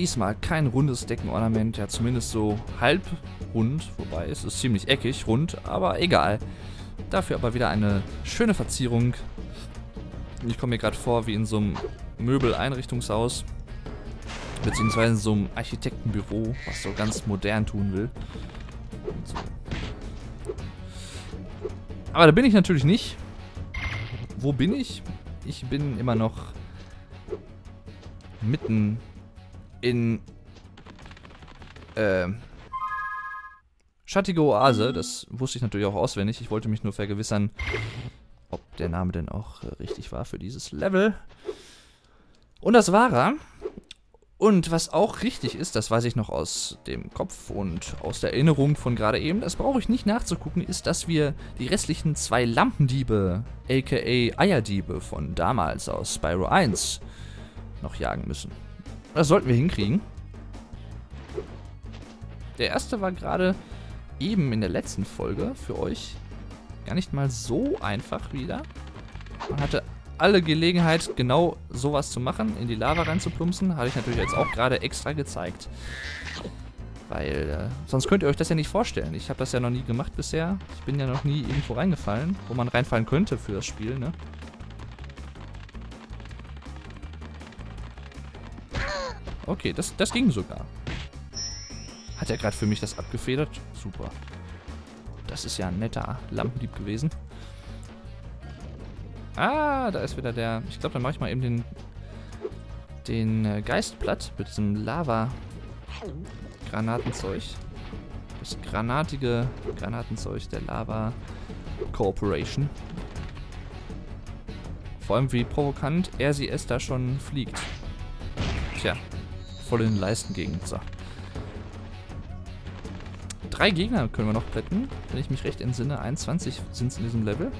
Diesmal kein rundes Deckenornament, ja zumindest so halb rund, wobei es ist ziemlich eckig, rund, aber egal. Dafür aber wieder eine schöne Verzierung. Ich komme mir gerade vor wie in so einem Möbeleinrichtungshaus, beziehungsweise in so einem Architektenbüro, was so ganz modern tun will. So. Aber da bin ich natürlich nicht. Wo bin ich? Ich bin immer noch mitten in äh, Schattige Oase. Das wusste ich natürlich auch auswendig. Ich wollte mich nur vergewissern, ob der Name denn auch äh, richtig war für dieses Level. Und das war er. Und was auch richtig ist, das weiß ich noch aus dem Kopf und aus der Erinnerung von gerade eben, das brauche ich nicht nachzugucken, ist, dass wir die restlichen zwei Lampendiebe, aka Eierdiebe von damals aus Spyro 1, noch jagen müssen. Das sollten wir hinkriegen. Der erste war gerade eben in der letzten Folge für euch gar nicht mal so einfach wieder. Man hatte alle Gelegenheit, genau sowas zu machen, in die Lava reinzuplumpsen. Habe ich natürlich jetzt auch gerade extra gezeigt. Weil, äh, sonst könnt ihr euch das ja nicht vorstellen. Ich habe das ja noch nie gemacht bisher. Ich bin ja noch nie irgendwo reingefallen, wo man reinfallen könnte für das Spiel, ne? Okay, das, das ging sogar. Hat er gerade für mich das abgefedert? Super. Das ist ja ein netter Lampendieb gewesen. Ah, da ist wieder der... Ich glaube, dann mache ich mal eben den, den äh, Geist mit diesem Lava-Granatenzeug. Das granatige Granatenzeug der Lava Corporation. Vor allem wie provokant er sie es da schon fliegt. Voll in den Leisten gegen. So. Drei Gegner können wir noch plätten, wenn ich mich recht entsinne. 21 sind es in diesem Level.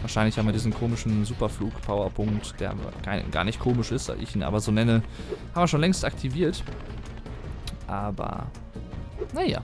Wahrscheinlich haben wir diesen komischen Superflug-Powerpunkt, der gar nicht komisch ist, ich ihn aber so nenne, haben wir schon längst aktiviert. Aber, naja,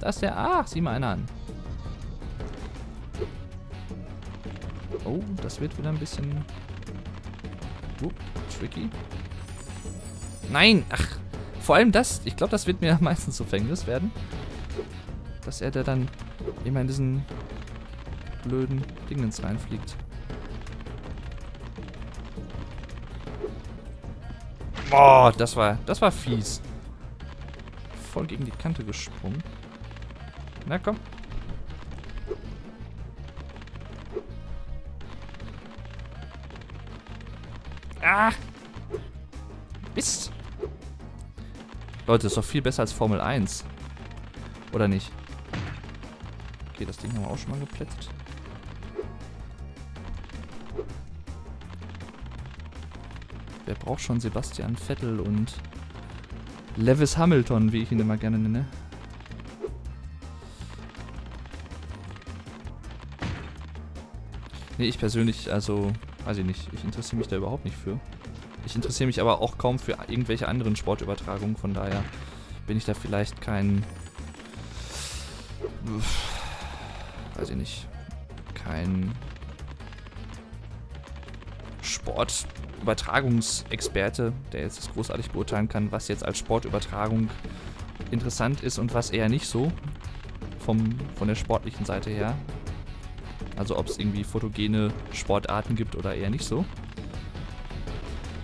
da ist der... Ach, sieh mal einer an. Oh, das wird wieder ein bisschen... Uh, tricky. Nein, ach, vor allem das, ich glaube, das wird mir meistens zu Fängnis werden. Dass er da dann immer in diesen blöden Dingens reinfliegt. Boah, das war, das war fies. Voll gegen die Kante gesprungen. Na komm. Ah! Leute, ist doch viel besser als Formel 1. Oder nicht? Okay, das Ding haben wir auch schon mal geplättet. Wer braucht schon Sebastian Vettel und Lewis Hamilton, wie ich ihn immer gerne nenne? Nee, ich persönlich, also, weiß ich nicht, ich interessiere mich da überhaupt nicht für. Ich interessiere mich aber auch kaum für irgendwelche anderen Sportübertragungen, von daher bin ich da vielleicht kein... Weiß ich nicht. Kein Sportübertragungsexperte, der jetzt das großartig beurteilen kann, was jetzt als Sportübertragung interessant ist und was eher nicht so. Vom, von der sportlichen Seite her. Also ob es irgendwie fotogene Sportarten gibt oder eher nicht so.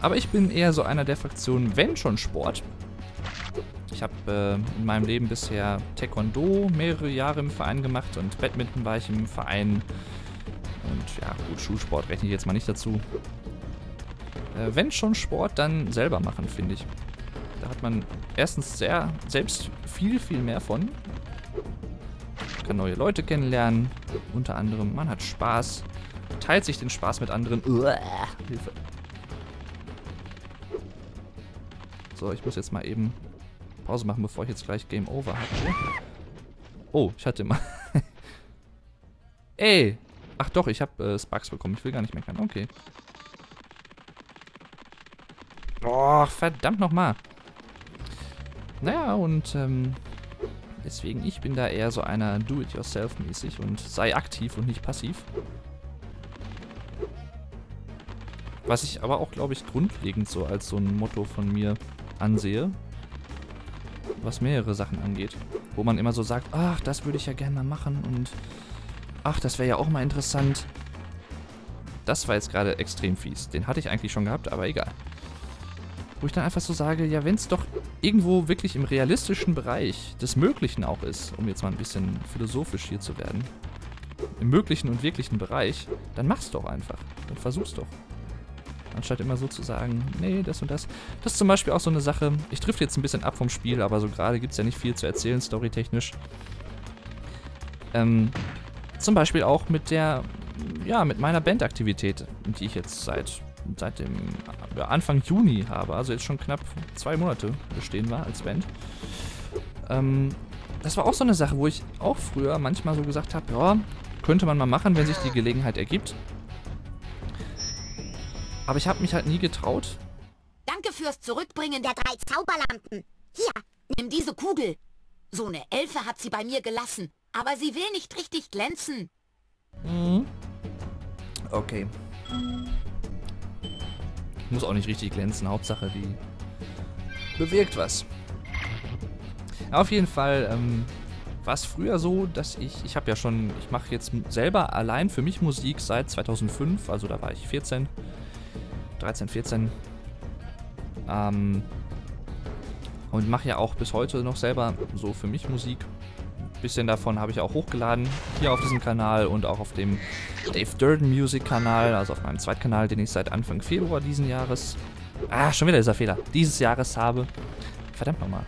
Aber ich bin eher so einer der Fraktionen, wenn schon Sport. Ich habe äh, in meinem Leben bisher Taekwondo mehrere Jahre im Verein gemacht und Badminton war ich im Verein. Und ja, gut, Schulsport rechne ich jetzt mal nicht dazu. Äh, wenn schon Sport, dann selber machen, finde ich. Da hat man erstens sehr selbst viel, viel mehr von. Man kann neue Leute kennenlernen. Unter anderem, man hat Spaß. Teilt sich den Spaß mit anderen. Uah, Hilfe. So, ich muss jetzt mal eben Pause machen, bevor ich jetzt gleich Game Over habe. Oh, ich hatte mal... Ey! Ach doch, ich habe äh, Sparks bekommen. Ich will gar nicht meckern. Okay. Boah, verdammt nochmal. Naja, und ähm, deswegen, ich bin da eher so einer Do-it-yourself-mäßig und sei aktiv und nicht passiv. Was ich aber auch, glaube ich, grundlegend so als so ein Motto von mir ansehe. Was mehrere Sachen angeht. Wo man immer so sagt, ach, das würde ich ja gerne mal machen und ach, das wäre ja auch mal interessant. Das war jetzt gerade extrem fies. Den hatte ich eigentlich schon gehabt, aber egal. Wo ich dann einfach so sage, ja, wenn es doch irgendwo wirklich im realistischen Bereich des Möglichen auch ist, um jetzt mal ein bisschen philosophisch hier zu werden, im möglichen und wirklichen Bereich, dann mach's doch einfach. Dann versuch's doch. Anstatt immer so zu sagen, nee, das und das. Das ist zum Beispiel auch so eine Sache, ich trifft jetzt ein bisschen ab vom Spiel, aber so gerade gibt es ja nicht viel zu erzählen, storytechnisch. Ähm, zum Beispiel auch mit der, ja, mit meiner Bandaktivität, die ich jetzt seit, seit dem ja, Anfang Juni habe, also jetzt schon knapp zwei Monate bestehen war als Band. Ähm, das war auch so eine Sache, wo ich auch früher manchmal so gesagt habe, ja, könnte man mal machen, wenn sich die Gelegenheit ergibt. Aber ich habe mich halt nie getraut. Danke fürs Zurückbringen der drei Zauberlampen. Hier, nimm diese Kugel. So eine Elfe hat sie bei mir gelassen, aber sie will nicht richtig glänzen. Mhm. Okay. Muss auch nicht richtig glänzen, Hauptsache die bewirkt was. Auf jeden Fall ähm, war es früher so, dass ich, ich habe ja schon, ich mache jetzt selber allein für mich Musik seit 2005, also da war ich 14, 13, 14. Ähm, und mache ja auch bis heute noch selber so für mich Musik. Ein bisschen davon habe ich auch hochgeladen, hier auf diesem Kanal und auch auf dem Dave Durden Music Kanal, also auf meinem Zweitkanal, den ich seit Anfang Februar diesen Jahres, ah, schon wieder dieser Fehler, dieses Jahres habe. Verdammt nochmal.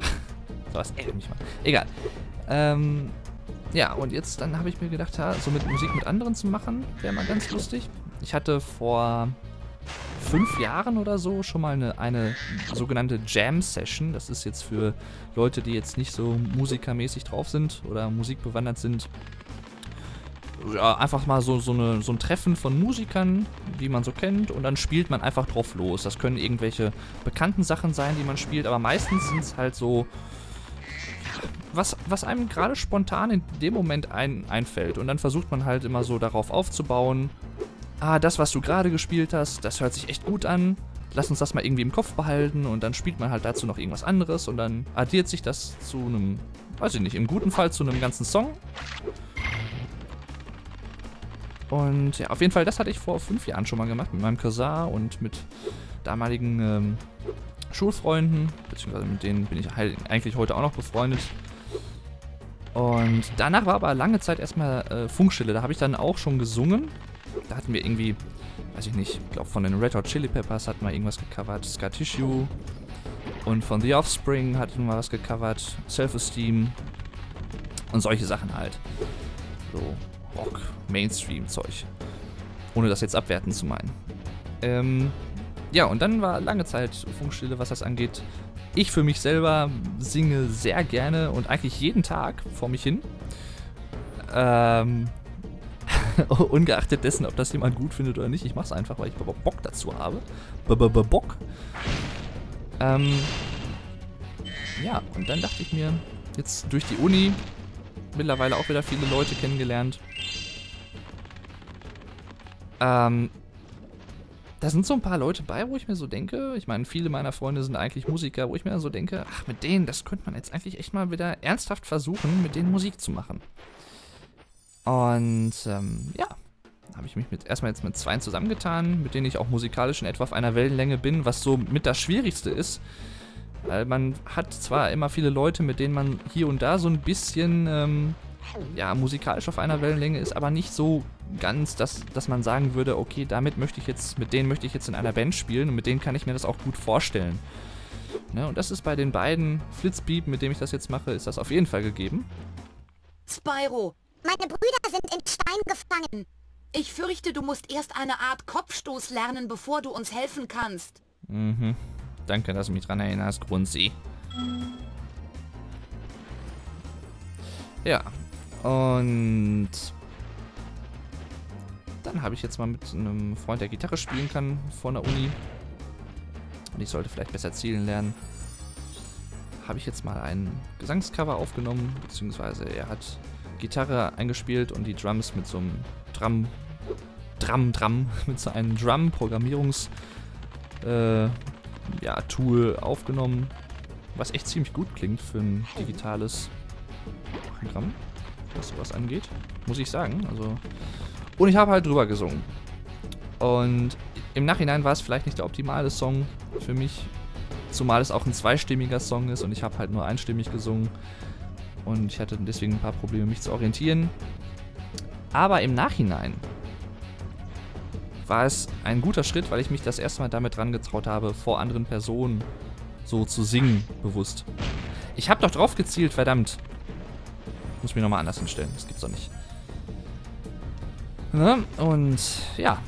so was ärgert mich mal. Egal. Ähm, ja, und jetzt dann habe ich mir gedacht, ja, so mit Musik mit anderen zu machen, wäre mal ganz lustig. Ich hatte vor fünf Jahren oder so schon mal eine, eine sogenannte Jam-Session. Das ist jetzt für Leute, die jetzt nicht so musikermäßig drauf sind oder musikbewandert sind. Ja, einfach mal so, so, eine, so ein Treffen von Musikern, die man so kennt, und dann spielt man einfach drauf los. Das können irgendwelche bekannten Sachen sein, die man spielt, aber meistens sind es halt so was, was einem gerade spontan in dem Moment ein, einfällt. Und dann versucht man halt immer so darauf aufzubauen. Ah, das, was du gerade gespielt hast, das hört sich echt gut an. Lass uns das mal irgendwie im Kopf behalten und dann spielt man halt dazu noch irgendwas anderes und dann addiert sich das zu einem, weiß ich nicht, im guten Fall zu einem ganzen Song. Und ja, auf jeden Fall, das hatte ich vor fünf Jahren schon mal gemacht mit meinem Cousin und mit damaligen ähm, Schulfreunden, beziehungsweise mit denen bin ich eigentlich heute auch noch befreundet. Und danach war aber lange Zeit erstmal äh, Funkstille. Da habe ich dann auch schon gesungen. Da hatten wir irgendwie, weiß ich nicht, ich glaube von den Red Hot Chili Peppers hatten wir irgendwas gecovert. Scar Tissue. Und von The Offspring hatten wir was gecovert. Self-Esteem. Und solche Sachen halt. So Rock, Mainstream-Zeug. Ohne das jetzt abwerten zu meinen. Ähm, ja, und dann war lange Zeit Funkstille, was das angeht. Ich für mich selber singe sehr gerne und eigentlich jeden Tag vor mich hin. Ähm, ungeachtet dessen, ob das jemand gut findet oder nicht. Ich mache es einfach, weil ich Bock dazu habe. B -b -b Bock. Ähm, ja, und dann dachte ich mir, jetzt durch die Uni mittlerweile auch wieder viele Leute kennengelernt. Ähm, da sind so ein paar Leute bei, wo ich mir so denke, ich meine, viele meiner Freunde sind eigentlich Musiker, wo ich mir so denke, ach, mit denen, das könnte man jetzt eigentlich echt mal wieder ernsthaft versuchen, mit denen Musik zu machen. Und ähm, ja, habe ich mich mit, erstmal jetzt mit zwei zusammengetan, mit denen ich auch musikalisch in etwa auf einer Wellenlänge bin, was so mit das Schwierigste ist. Weil man hat zwar immer viele Leute, mit denen man hier und da so ein bisschen ähm, ja, musikalisch auf einer Wellenlänge ist, aber nicht so ganz, dass, dass man sagen würde, okay, damit möchte ich jetzt, mit denen möchte ich jetzt in einer Band spielen und mit denen kann ich mir das auch gut vorstellen. Ne, und das ist bei den beiden Flitzbeep, mit dem ich das jetzt mache, ist das auf jeden Fall gegeben. Spyro, meine Brüder sind in Stein gefangen. Ich fürchte, du musst erst eine Art Kopfstoß lernen, bevor du uns helfen kannst. Mhm. Danke, dass du mich dran erinnerst, Grunzi. Ja. Und dann habe ich jetzt mal mit einem Freund, der Gitarre spielen kann, vor der Uni. Und ich sollte vielleicht besser zielen lernen. Habe ich jetzt mal ein Gesangscover aufgenommen, beziehungsweise er hat Gitarre eingespielt und die Drums mit so einem Drum, Drum Drum, mit so einem Drum-Programmierungs- äh, ja, Tool aufgenommen, was echt ziemlich gut klingt für ein digitales Programm, was sowas angeht, muss ich sagen. Also und ich habe halt drüber gesungen. Und im Nachhinein war es vielleicht nicht der optimale Song für mich, zumal es auch ein zweistimmiger Song ist und ich habe halt nur einstimmig gesungen und ich hatte deswegen ein paar Probleme, mich zu orientieren. Aber im Nachhinein war es ein guter Schritt, weil ich mich das erste Mal damit dran getraut habe, vor anderen Personen so zu singen, bewusst. Ich habe doch drauf gezielt, verdammt. Muss mich nochmal anders hinstellen, das gibt's doch nicht. Ne? Und ja.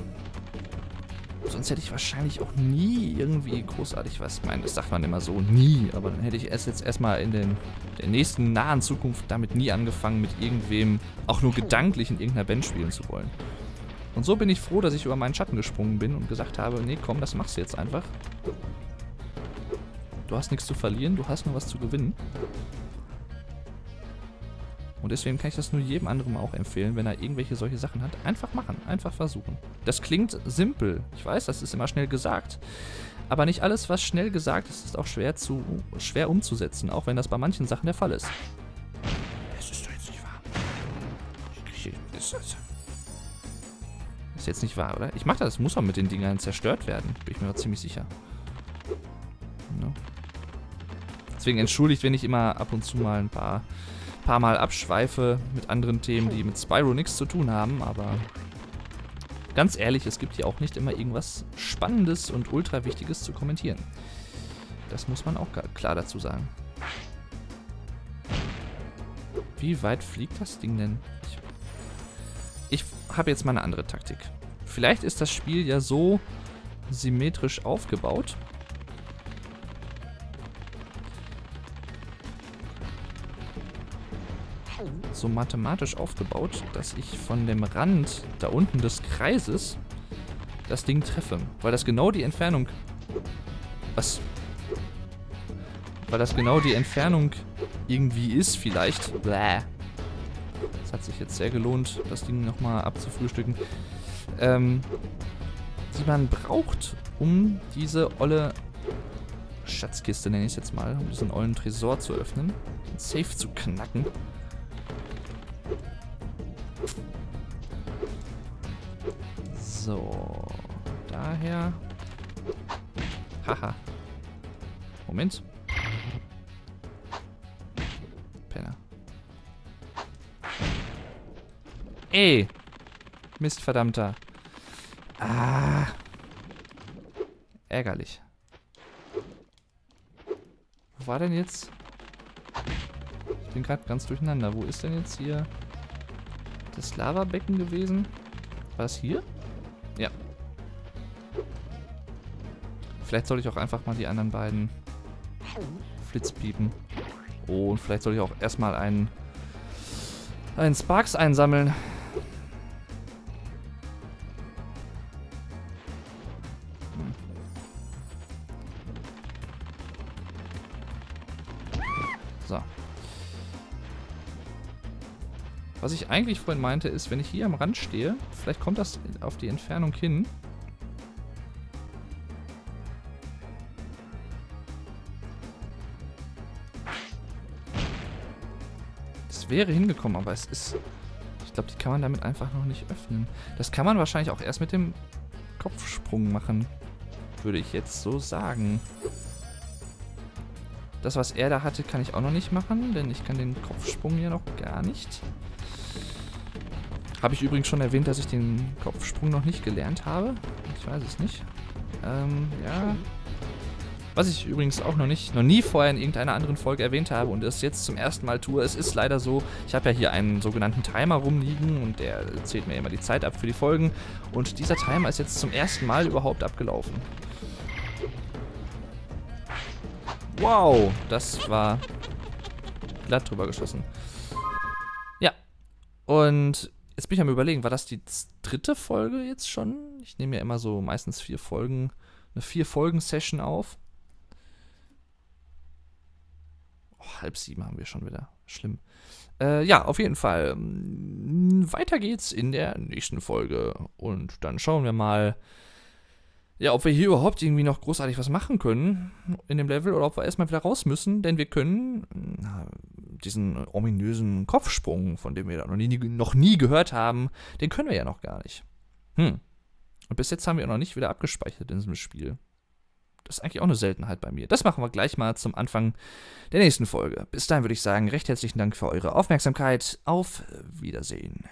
Sonst hätte ich wahrscheinlich auch nie irgendwie großartig was. Ich meine, das sagt man immer so, nie. Aber dann hätte ich erst jetzt erstmal in den, der nächsten nahen Zukunft damit nie angefangen, mit irgendwem auch nur gedanklich in irgendeiner Band spielen zu wollen. Und so bin ich froh, dass ich über meinen Schatten gesprungen bin und gesagt habe, nee, komm, das machst du jetzt einfach. Du hast nichts zu verlieren, du hast nur was zu gewinnen. Und deswegen kann ich das nur jedem anderen auch empfehlen, wenn er irgendwelche solche Sachen hat. Einfach machen, einfach versuchen. Das klingt simpel. Ich weiß, das ist immer schnell gesagt. Aber nicht alles, was schnell gesagt ist, ist auch schwer, zu, schwer umzusetzen, auch wenn das bei manchen Sachen der Fall ist. Das ist doch jetzt nicht wahr. Das ist, jetzt nicht wahr, oder? Ich mach das, muss auch mit den Dingern zerstört werden. Bin ich mir aber ziemlich sicher. No. Deswegen entschuldigt, wenn ich immer ab und zu mal ein paar, paar Mal abschweife mit anderen Themen, die mit Spyro nichts zu tun haben, aber ganz ehrlich, es gibt hier auch nicht immer irgendwas Spannendes und ultra Wichtiges zu kommentieren. Das muss man auch klar dazu sagen. Wie weit fliegt das Ding denn? Ich, ich habe jetzt mal eine andere Taktik. Vielleicht ist das Spiel ja so symmetrisch aufgebaut, so mathematisch aufgebaut, dass ich von dem Rand da unten des Kreises das Ding treffe. Weil das genau die Entfernung... Was? Weil das genau die Entfernung irgendwie ist vielleicht. Bläh. Es hat sich jetzt sehr gelohnt, das Ding nochmal abzufrühstücken. Ähm, die man braucht, um diese olle Schatzkiste, nenne ich es jetzt mal, um diesen ollen Tresor zu öffnen, den Safe zu knacken. So. Daher. Haha. Moment. Penner. Ey! Mist, verdammter. Ah. Ärgerlich. Wo war denn jetzt? Ich bin gerade ganz durcheinander. Wo ist denn jetzt hier das Lavabecken gewesen? War es hier? Vielleicht soll ich auch einfach mal die anderen beiden Flitzpiepen. Oh, und vielleicht soll ich auch erstmal einen, einen Sparks einsammeln. Hm. So. Was ich eigentlich vorhin meinte, ist, wenn ich hier am Rand stehe, vielleicht kommt das auf die Entfernung hin. Wäre hingekommen, aber es ist... Ich glaube, die kann man damit einfach noch nicht öffnen. Das kann man wahrscheinlich auch erst mit dem Kopfsprung machen. Würde ich jetzt so sagen. Das, was er da hatte, kann ich auch noch nicht machen, denn ich kann den Kopfsprung ja noch gar nicht. Habe ich übrigens schon erwähnt, dass ich den Kopfsprung noch nicht gelernt habe? Ich weiß es nicht. Ähm, ja. Was ich übrigens auch noch nicht, noch nie vorher in irgendeiner anderen Folge erwähnt habe und es jetzt zum ersten Mal tue. Es ist leider so, ich habe ja hier einen sogenannten Timer rumliegen und der zählt mir immer die Zeit ab für die Folgen. Und dieser Timer ist jetzt zum ersten Mal überhaupt abgelaufen. Wow, das war glatt drüber geschossen. Ja, und Jetzt bin ich am überlegen, war das die dritte Folge jetzt schon? Ich nehme ja immer so meistens vier Folgen, eine vier Folgen Session auf. Oh, halb sieben haben wir schon wieder. Schlimm. Äh, ja, auf jeden Fall. Mm, weiter geht's in der nächsten Folge. Und dann schauen wir mal, ja, ob wir hier überhaupt irgendwie noch großartig was machen können in dem Level oder ob wir erstmal wieder raus müssen, denn wir können na, diesen ominösen Kopfsprung, von dem wir noch nie, noch nie gehört haben, den können wir ja noch gar nicht. Hm. Und bis jetzt haben wir noch nicht wieder abgespeichert in diesem Spiel. Das ist eigentlich auch eine Seltenheit bei mir. Das machen wir gleich mal zum Anfang der nächsten Folge. Bis dahin würde ich sagen, recht herzlichen Dank für eure Aufmerksamkeit. Auf Wiedersehen.